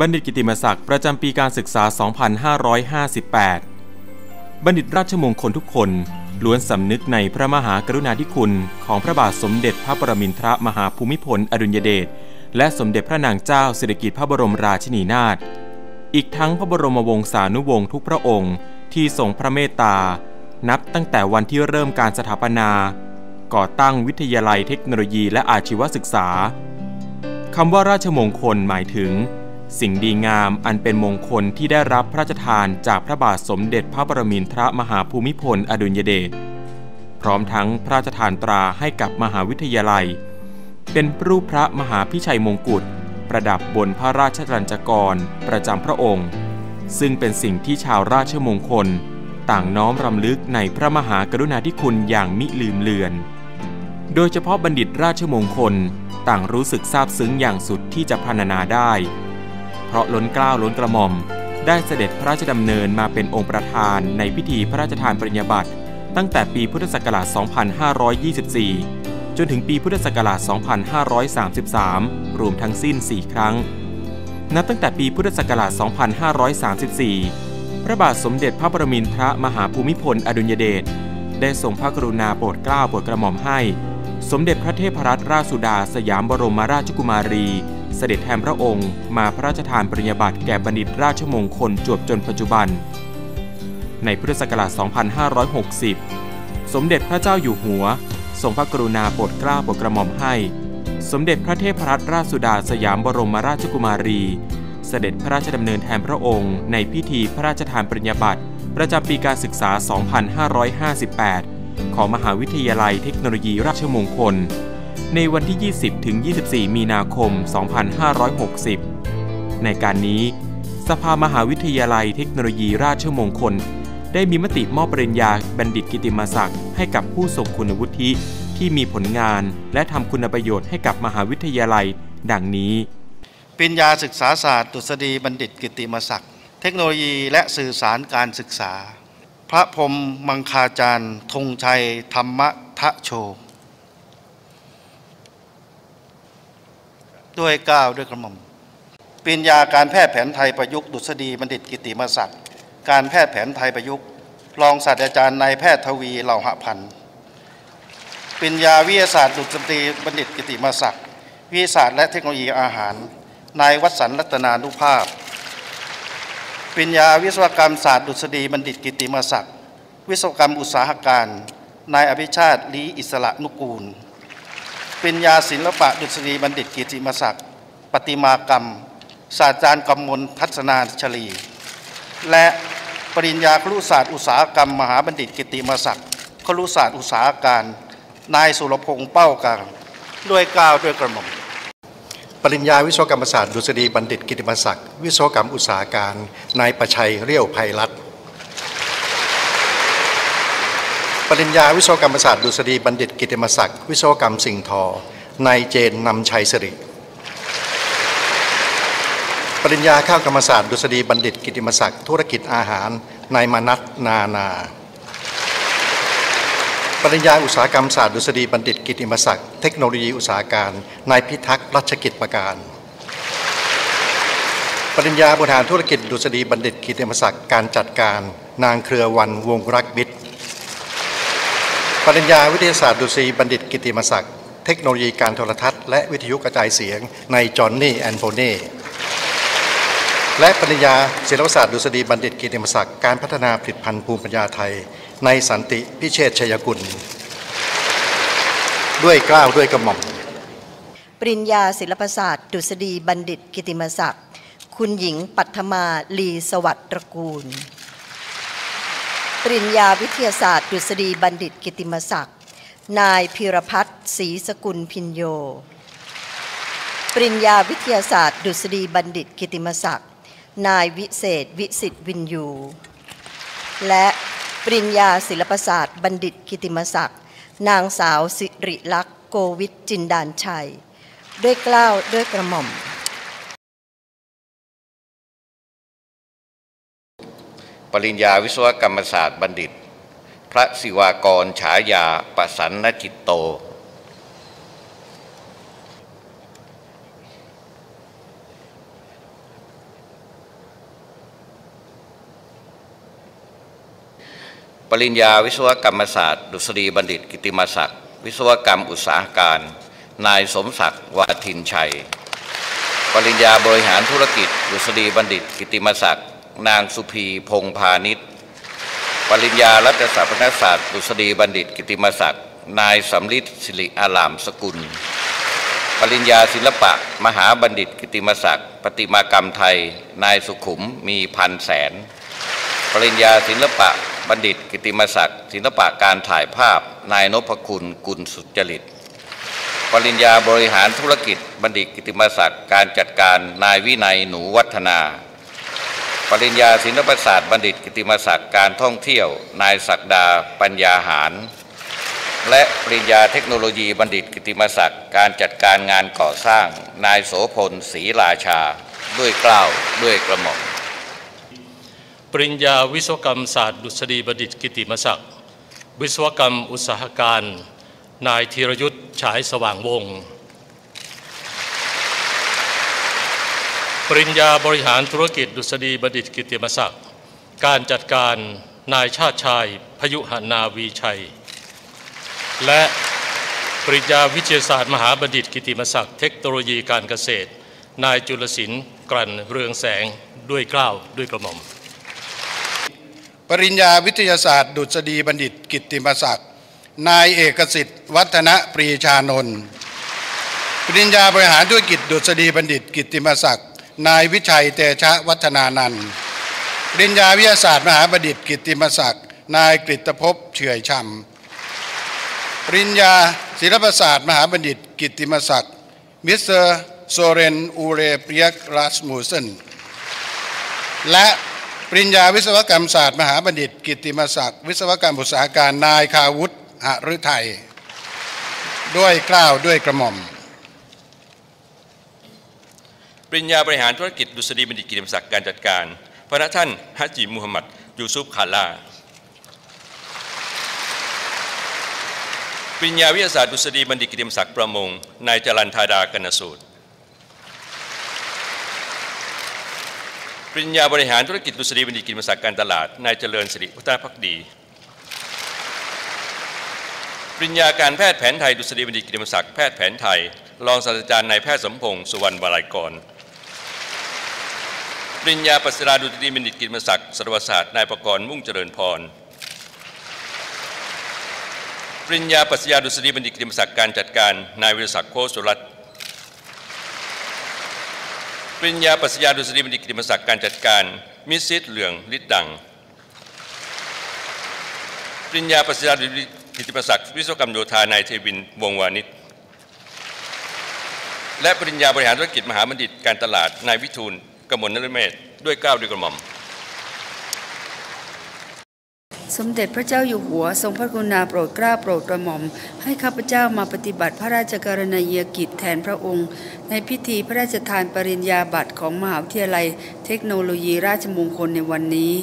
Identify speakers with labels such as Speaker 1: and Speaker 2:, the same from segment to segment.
Speaker 1: บัณฑิตกิติมศักดิ์ประจำปีการศึกษา 2558 บัณฑิตราชมงคลทุกคนล้วนสำนึกในพระมหากรุณาธิคุณของพระบาทสมเด็จพระปรมินทรมหาภูมิพลอดุลยเดชและสมเด็จพระนางเจ้าสิริกิติ์พระบรมราชินีนาถ อีกทั้งพระบรมวงศานุวงศ์ทุกพระองค์ที่ทรงพระเมตตา นับตั้งแต่วันที่เริ่มการสถาปนา ก่อตั้งวิทยาลัยเทคโนโลยีและอาชีวศึกษาคำว่าราชมงคลหมายถึง สิ่งดีงามอันเป็นมงคลที่ได้รับพระราชทานจากพระบาทสมเด็จพระปรมินทรมหาภูมิพลอดุลยเดชพร้อมทั้งพระราชทานตราให้กับมหาวิทยาลัย เป็นรูปพระมหาพิชัยมงกุฎประดับบนพระราชรัญจกรประจำพระองค์ ซึ่งเป็นสิ่งที่ชาวราชมงคล ต่างน้อมรำลึกในพระมหากรุณาธิคุณอย่างมิลืมเลือน โดยเฉพาะบัณฑิตราชมงคลต่างรู้สึกซาบซึ้งอย่างสุดที่จะพรรณนาได้ เพราะล้นกล้าล้นกระหม่อม ได้เสด็จพระราชดำเนินมาเป็นองค์ประธานในพิธีพระราชทานปริญญาบัตรตั้งแต่ปีพุทธศักราช 2524 จนถึงปีพุทธศักราช 2533 รวมทั้งสิ้น 4 ครั้ง นับตั้งแต่ปีพุทธศักราช 2534 พระบาทสมเด็จพระปรมินทรมหาภูมิพลอดุลยเดชได้ทรงพระกรุณาโปรดเกล้าโปรดกระหม่อมให้ สมเด็จพระเทพรัตนราชสุดาสยามบรมราชกุมารี เสด็จแทนพระองค์ มาพระราชทานปริญญาบัตรแก่บัณฑิตราชมงคลจวบจนปัจจุบัน ในพุทธศักราช 2560 สมเด็จพระเจ้าอยู่หัว ทรงพระกรุณาโปรดเกล้าโปรดกระหม่อมให้ สมเด็จพระเทพรัตนราชสุดาสยามบรมราชกุมารี เสด็จพระราชดำเนินแทนพระองค์ ในพิธีพระราชทานปริญญาบัตรประจำปีการศึกษา 2558 ของมหาวิทยาลัยเทคโนโลยีราชมงคล ในวันที่ 20 ถึง 24 มีนาคม 2560 ในการนี้ สภามหาวิทยาลัยเทคโนโลยีราชมงคล ได้มีมติมอบปริญญาบัณฑิตกิติมศักดิ์ให้กับผู้ทรงคุณวุฒิที่มีผลงาน และทำคุณประโยชน์ให้กับมหาวิทยาลัย ดังนี้
Speaker 2: ปริญญาศึกษาศาสตร์ดุษฎีบัณฑิตกิติมศักดิ์เทคโนโลยีและสื่อสารการศึกษา พระพรหมมังคาจารย์ธงชัยธรรมทะโช ด้วยก้าวด้วยกระหม่อมปริญญาการแพทย์แผนไทยประยุกต์ดุษฎีบัณฑิตกิติมศักดิ์การแพทย์แผนไทยประยุกต์รองศาสตราจารย์นายแพทย์ทวีเหล่าหะพันธ์ปริญญาวิทยาศาสตร์ดุษฎีบัณฑิตกิติมศักดิ์วิทยาศาสตร์และเทคโนโลยีอาหาร นายวัฒนรัตนานุภาพปริญญาวิศวกรรมศาสตร์ดุษฎีบัณฑิตกิติมศักดิ์วิศวกรรมอุตสาหการ นายอภิชาติลีอิสระนุกูล ปริญญาศิลปะดุษฎีบัณฑิตกิติมศักดิ์ปฏิมากรรม ศาสตราจารย์กำมลทัศนาชลี และปริญญาครุศาสตร์อุตสาหกรรม มหาบัณฑิตกิติมศักดิ์ครุศาสตร์อุตสาหการ นายสุรพงษ์เป้ากลางด้วยกล่าวด้วยกระหม่อม
Speaker 3: ปริญญาวิศวกรรมศาสตร์ดุษฎีบัณฑิตกิติมศักดิ์วิศวกรรมอุตสาหการ นายประชัยเรี่ยวไพรัตน์ ปริญญาวิศวกรรมศาสตร์ดุษฎีบัณฑิตกิติมศักดิ์วิศวกรรมสิ่งทอนายเจนนำชัยสิริปริญญาข้าวกรรมศาสตร์ดุษฎีบัณฑิตกิติมศักดิ์ธุรกิจอาหารนายมนัทนานา ปริญญาอุตสาหกรรมศาสตร์ดุษฎีบัณฑิตกิตติมศักดิ์เทคโนโลยีอุตสาหการนายพิทักษ์รัชกิจประการ ปริญญาบริหารธุรกิจดุษฎีบัณฑิตกิตติมศักดิ์การจัดการ นางเครือวัลย์ วงศ์รักมิตร ปริญญาวิทยาศาสตร์ดุษฎีบัณฑิตกิตติมศักดิ์เทคโนโลยีการโทรทัศน์และวิทยุกระจายเสียงนายจอห์นนี่แอนโฟเน่และปริญญาศิลปศาสตร์ดุษฎีบัณฑิตกิตติมศักดิ์การพัฒนาผลิตภัณฑ์ภูมิปัญญาไทย ในสันติพิเชษชัยกุล ด้วยกล้าวด้วยกระหม่อม
Speaker 4: ปริญญาศิลปศาสตร์ ดุษฎีบัณฑิตกิติมศักดิ์คุณหญิงปัทมาลีสวัสดิ์ตระกูล ปริญญาวิทยาศาสตร์ดุษฎีบัณฑิตกิติมศักดิ์ นายพิรพัฒน์ศรีสกุลพินโย ปริญญาวิทยาศาสตร์ดุษฎีบัณฑิตกิติมศักดิ์ นายวิเศษวิสิทธิ์วินยู และปริญญาศิลปศาสตร์บัณฑิตกิติมศักดิ์ นางสาวสิริลักษณ์โกวิทจินดานชัย ด้วยกล้าวด้วยกระหม่อม
Speaker 5: ปริญญาวิศวกรรมศาสตร์บัณฑิต พระศิวากรฉายาประสันนจิตโต
Speaker 2: ป
Speaker 5: ริญญาวิศวกรรมศาสตร์ ดุษฎีบัณฑิต กิติมศักดิ์วิศวกรรมอุตสาหการ นายสมศักดิ์วาทินชัย ปริญญาบริหารธุรกิจ ดุษฎีบัณฑิต กิติมศักดิ์ นางสุพีพงพาณิชย์ ปริญญารัฐศาสตร์ศาสตร์ดุษฎีบัณฑิต กิติมศักดิ์ นายสำลิดสิริอารามสกุล ปริญญาศิลปะ มหาบัณฑิต กิติมศักดิ์ ปฏิมากรรมไทย นายสุขุมมีพันแสน ปริญญาศิลปะบัณฑิต กิติมศักดิ์ ศิลปะการถ่ายภาพ นายนพคุณกุลสุจริตปริญญาบริหารธุรกิจบัณฑิตกิติมศักดิ์การจัดการนายวินัยหนูวัฒนา ปริญญาศิลปศาสตร์บัณฑิตกิติมศักดิ์การท่องเที่ยว นายศักดาปัญญาหาร และปริญญาเทคโนโลยีบัณฑิตกิติมศักดิ์การจัดการงานก่อสร้าง นายโสพลศรีราชา ด้วยกล้าวด้วยกระหม่อม
Speaker 6: ปริญญาวิศวกรรมศาสตร์ดุษฎีบัณฑิตกิติมศักดิ์วิศวกรรมอุตสาหการ นายธีรยุทธ์ฉายสว่างวงศ์ ปริญญาบริหารธุรกิจดุษฎีบัณฑิตกิติมศักดิ์ การจัดการนายชาติชาย พยุหนาวีชัย และปริญญาวิทยาศาสตร์มหาบัณฑิตกิติมศักดิ์เทคโนโลยีการเกษตร นายจุลศิลป์กลั่นเรืองแสงด้วยกล้าวด้วยกระหม่อม
Speaker 7: ปริญญาวิทยาศาสตร์ ดุษฎีบัณฑิตกิติมศักดิ์ นายเอกสิทธิ์วัฒนปรีชานนท์ ปริญญาบริหารธุรกิจดุษฎีบัณฑิตกิตติมศักดิ์ นายวิชัยเตชะวัฒนานันท์ปริญญาวิทยาศาสตร์มหาบัณฑิตกิตติมศักดิ์ นายกฤตภพเฉื่อยชำปริญญาศิลปศาสตร์มหาบัณฑิตกิตติมศักดิ์ มิสเตอร์โซเรนอูเรเปียกรัสมูเซนและปริญญาวิศวกรรมศาสตร์มหาบัณฑิต กิตติมศักดิ์วิศวกรรมอุตสาหการนายคาวุฒิหฤทัยด้วยเกล้าด้วยกระหม่อม
Speaker 8: ปริญญาบริหารธุรกิจดุษฎีบัณฑิตกิตติมศักดิ์การจัดการ พระท่านฮัจิมูฮัมหมัดยูซุฟคาลาปริญญาวิทยาศาสตร์ดุษฎีบัณฑิตกิติมศักดิ์ประมงนายจรันธาดากนสูตร ปริญญาบริหารธุรกิจดุษฎีบัณฑิตกิติมศักดิ์การตลาดนายเจริญสิริพุทธพักดี ปริญญาการแพทย์แผนไทยดุษฎีบัณฑิตกิติมศักดิ์แพทย์แผนไทยรองศาสตราจารย์นายแพทย์สมพงษ์สุวรรณวลัยกร ริญญาปัสราดุษฎีบัณฑิตกิติมศักดิ์สรวศาสตร์นายประกรณ์มุ่งเจริญพรปริญญาปรัชญาดุษฎีบัณฑิตกิติมศักดิ์การจัดการนายวิรศักดิ์โคสุรัตปริญญาปรัชญาดุษฎีบัณฑิตกิติมศักดิ์การจัดการ มิสซิดเหลืองฤทธิ์ดังปริญญาปรัชญาดุษฎีกิติมศักดิ์วิศวกรรมโยธานายเทวินวงวานิชและปริญญาบริหารธุรกิจมหาบัณฑิตการตลาดนายวิทูล กมลนฤเมศด้วยเกล้าวด้วยกระหม่อม
Speaker 9: สมเด็จพระเจ้าอยู่หัว ทรงพระกรุณาโปรดเกล้าโปรดกระหม่อม ให้ข้าพเจ้ามาปฏิบัติพระราชกรณียกิจแทนพระองค์ ในพิธีพระราชทานปริญญาบัตรของมหาวิทยาลัย เทคโนโลยีราชมงคลในวันนี้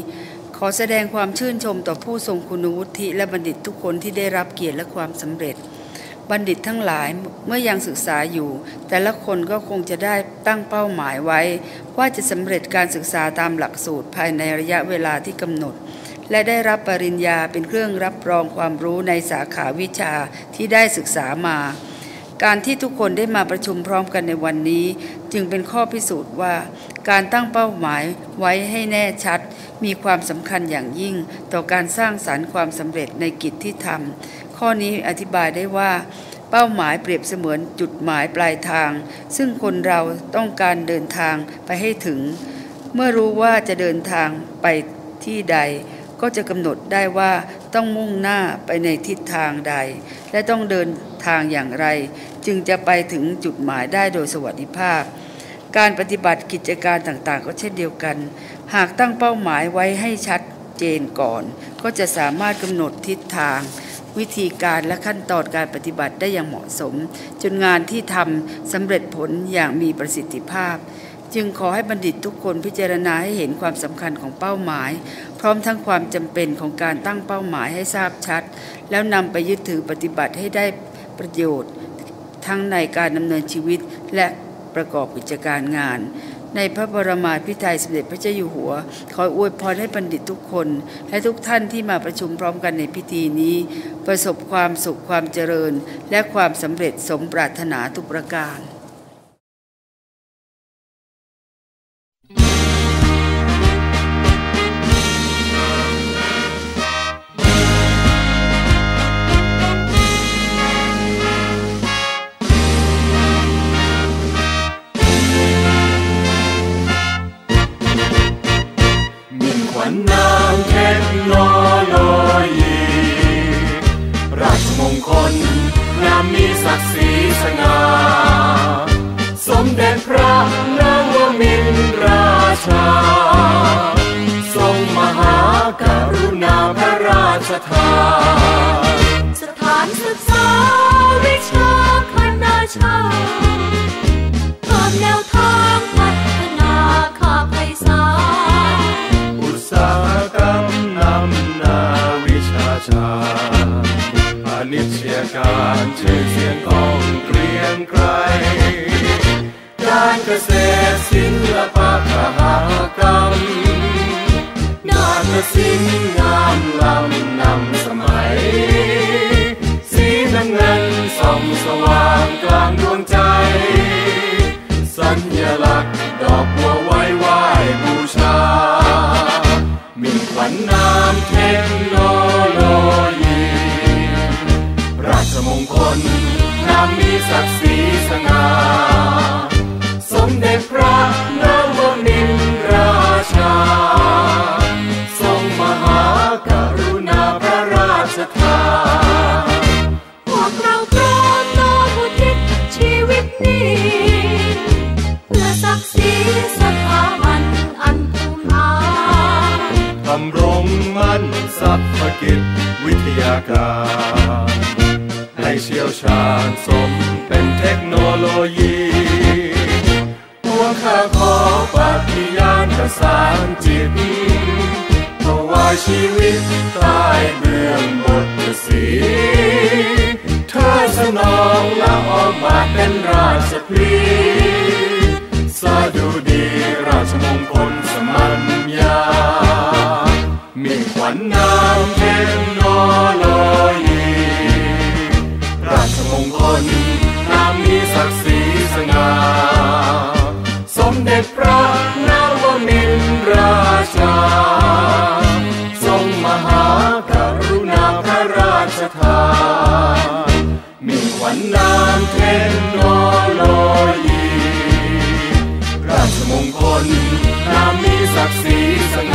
Speaker 9: ขอแสดงความชื่นชมต่อผู้ทรงคุณวุฒิและบัณฑิตทุกคนที่ได้รับเกียรติและความสำเร็จ บัณฑิตทั้งหลายเมื่อยังศึกษาอยู่ แต่ละคนก็คงจะได้ตั้งเป้าหมายไว้ ว่าจะสำเร็จการศึกษาตามหลักสูตรภายในระยะเวลาที่กำหนด และได้รับปริญญาเป็นเครื่องรับรองความรู้ในสาขาวิชาที่ได้ศึกษามา การที่ทุกคนได้มาประชุมพร้อมกันในวันนี้ จึงเป็นข้อพิสูจน์ว่า การตั้งเป้าหมายไว้ให้แน่ชัด มีความสำคัญอย่างยิ่ง ต่อการสร้างสารรค์ความสำเร็จในกิจที่ทำ ข้อนี้อธิบายได้ว่า เป้าหมายเปรียบเสมือนจุดหมายปลายทาง ซึ่งคนเราต้องการเดินทางไปให้ถึง เมื่อรู้ว่าจะเดินทางไปที่ใด ก็จะกำหนดได้ว่าต้องมุ่งหน้าไปในทิศทางใด และต้องเดินทางอย่างไร จึงจะไปถึงจุดหมายได้โดยสวัสดิภาพ การปฏิบัติกิจการต่างๆ ก็เช่นเดียวกัน หากตั้งเป้าหมายไว้ให้ชัดเจนก่อน ก็จะสามารถกำหนดทิศทาง วิธีการและขั้นตอนการปฏิบัติได้อย่างเหมาะสม จนงานที่ทำสำเร็จผลอย่างมีประสิทธิภาพ จึงขอให้บัณฑิตทุกคนพิจารณาให้เห็นความสำคัญของเป้าหมาย พร้อมทั้งความจำเป็นของการตั้งเป้าหมายให้ทราบชัด แล้วนำไปยึดถือปฏิบัติให้ได้ประโยชน์ ทั้งในการดำเนินชีวิตและประกอบกิจการงาน ในพระบรมาภิไธยสมเด็จพระเจ้าอยู่หัว ขออวยพรให้บัณฑิตทุกคน และทุกท่านที่มาประชุมพร้อมกันในพิธีนี้ ประสบความสุขความเจริญ และความสำเร็จสมปรารถนาทุกประการา
Speaker 10: รชื่อเสียงของเกรียงไกรการเกษตรศิลปะกหกรรมนาฏศิลป์งามล้ำ เชี่ยวชาญสมเป็นเทคโนโลยีพวกข้าขอปฏิญาณประสานจิตถวายชีวิตใต้เบื้องบทสีเธอสนองและออกมาเป็นราชพลีสาดุดีราชมงคลสมัญญามีขวัญนามเทค ด็จพระนวมินทราชา ทรงมหากรุณาพระราชทานมีขวัญนามเทคโนโลยี ราชมงคลนามมีศักดิ์ศรีสง่า